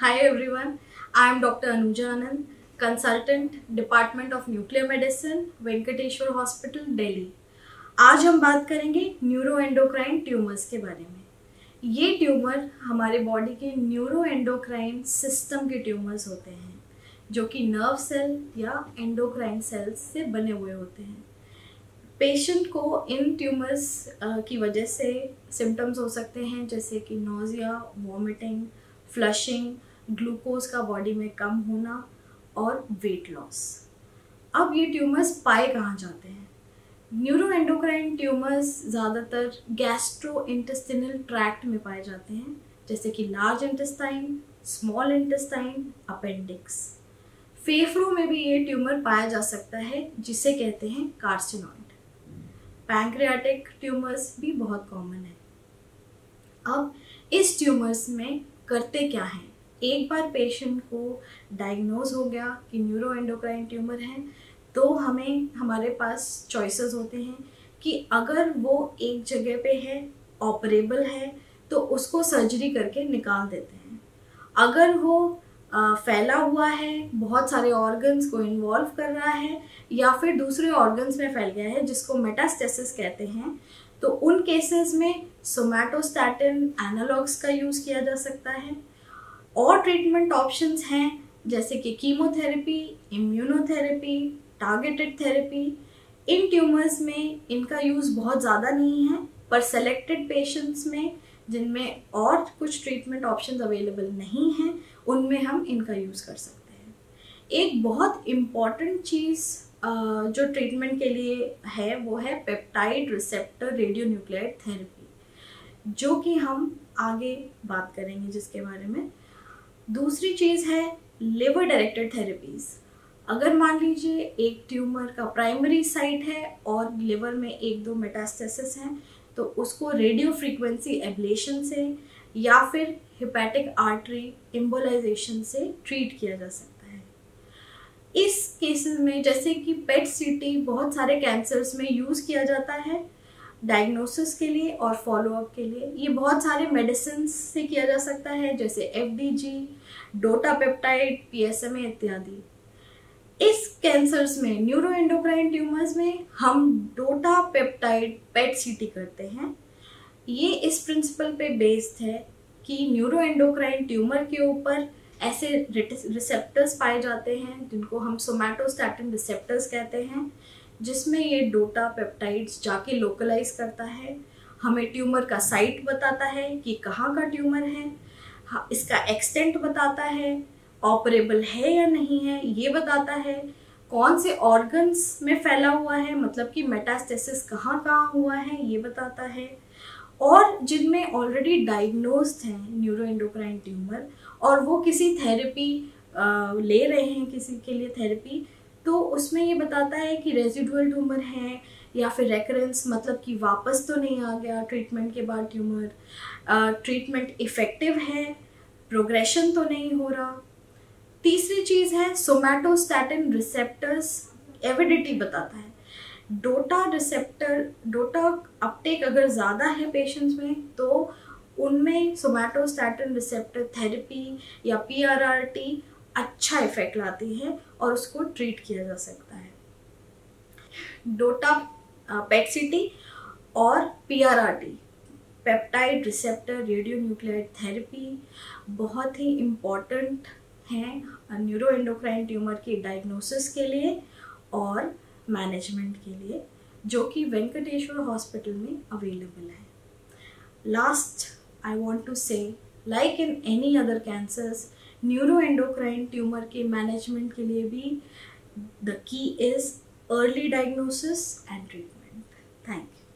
Hi everyone, I am Dr. Anuja Anand, consultant Department of Nuclear Medicine, Venkateshwar hospital Delhi आज हम बात करेंगे neuro endocrine tumours के बारे में। ये ट्यूमर हमारे बॉडी के न्यूरो एंडोक्राइन सिस्टम के ट्यूमर्स होते हैं जो कि नर्व सेल या एंडोक्राइन सेल्स से बने हुए होते हैं। पेशेंट को इन ट्यूमर्स की वजह से सिम्टम्स हो सकते हैं जैसे कि नोज़िया वॉमिटिंग फ्लशिंग ग्लूकोज का बॉडी में कम होना और वेट लॉस अब ये ट्यूमर्स पाए कहाँ जाते हैं? न्यूरो एंडोक्राइन ट्यूमर्स ज़्यादातर गैस्ट्रो इंटेस्टिनल ट्रैक्ट में पाए जाते हैं, जैसे कि large intestine small intestine appendix फेफड़ों में भी ये ट्यूमर पाया जा सकता है, जिसे कहते हैं कार्सिनॉइड पैंक्रियाटिक ट्यूमर्स भी बहुत कॉमन है. अब इस ट्यूमर्स में करते क्या हैं? एक बार पेशेंट को डायग्नोज हो गया कि न्यूरो एंडोक्राइन ट्यूमर है तो हमें, हमारे पास चॉइसेस होते हैं कि अगर वो एक जगह पे है ऑपरेबल है तो उसको सर्जरी करके निकाल देते हैं। अगर वो फैला हुआ है, बहुत सारे ऑर्गन्स को इन्वॉल्व कर रहा है, या फिर दूसरे ऑर्गन्स में फैल गया है, जिसको मेटास्टेसिस कहते हैं तो उन केसेस में सोमैटोस्टैटिन एनालॉग्स का यूज़ किया जा सकता है। और ट्रीटमेंट ऑप्शंस हैं, जैसे कि कीमोथेरेपी इम्यूनोथेरेपी टारगेटेड थेरेपी इन ट्यूमर्स में इनका यूज़ बहुत ज़्यादा नहीं है, पर सेलेक्टेड पेशेंट्स में, जिनमें और कुछ ट्रीटमेंट ऑप्शंस अवेलेबल नहीं हैं, उनमें हम इनका यूज़ कर सकते हैं। एक बहुत इंपॉर्टेंट चीज़ जो ट्रीटमेंट के लिए है, वो है पेप्टाइड रिसेप्टर रेडियो थेरेपी जो कि हम आगे बात करेंगे जिसके बारे में। दूसरी चीज़ है लिवर डायरेक्टेड थेरेपीज़ अगर मान लीजिए एक ट्यूमर का प्राइमरी साइट है और लिवर में एक दो मेटास्टेसिस हैं तो उसको रेडियो फ्रीक्वेंसी एब्लेशन से या फिर हिपैटिक आर्टरी इम्बोलाइजेशन से ट्रीट किया जा सकता है। इस केसेस में जैसे कि पेट सीटी बहुत सारे कैंसर्स में यूज़ किया जाता है। डायग्नोसिस के लिए और फॉलोअप के लिए। ये बहुत सारे मेडिसिन से किया जा सकता है, जैसे F D G DOTA peptide P S M A इत्यादि। इस कैंसर्स में न्यूरो एंडोक्राइन ट्यूमर्स में हम डोटा पेप्टाइड पेट सीटी करते हैं। ये इस प्रिंसिपल पे बेस्ड है कि न्यूरो एंडोक्राइन ट्यूमर के ऊपर ऐसे रिसेप्टर्स पाए जाते हैं, जिनको हम सोमैटोस्टैटिन रिसेप्टर्स कहते हैं। जिसमें ये डोटा पेप्टाइड्स जाके लोकलाइज करता है, हमें ट्यूमर का साइट बताता है कि कहाँ का ट्यूमर है इसका एक्सटेंट बताता है ऑपरेबल है या नहीं है, ये बताता है कौन से ऑर्गन्स में फैला हुआ है मतलब कि मेटास्टेसिस कहाँ कहाँ हुआ है, ये बताता है। और जिनमें ऑलरेडी डायग्नोस्ड हैं न्यूरो ट्यूमर और वो किसी थेरेपी ले रहे हैं किसी के लिए थेरेपी तो उसमें ये बताता है कि रेजिडुअल ट्यूमर है या फिर रेकरेंस मतलब कि वापस तो नहीं आ गया ट्रीटमेंट के बाद ट्यूमर ट्रीटमेंट इफ़ेक्टिव है प्रोग्रेशन तो नहीं हो रहा। तीसरी चीज़ है सोमैटोस्टैटिन रिसेप्टर्स एविडिटी बताता है। डोटा रिसेप्टर डोटा अपटेक अगर ज़्यादा है पेशेंट्स में तो उनमें सोमैटोस्टैटिन रिसेप्टर थेरेपी या पीआरआरटी अच्छा इफ़ेक्ट लाती है और उसको ट्रीट किया जा सकता है। डोटा पेटसिटी और PRRT peptide receptor radio nuclear therapy बहुत ही इंपॉर्टेंट हैं न्यूरो एंडोक्राइन ट्यूमर की डायग्नोसिस के लिए और मैनेजमेंट के लिए, जो कि वेंकटेश्वर हॉस्पिटल में अवेलेबल है। Last I want to say like in any other cancers neuro endocrine tumour के मैनेजमेंट के लिए भी the key is early diagnosis and treatment thank you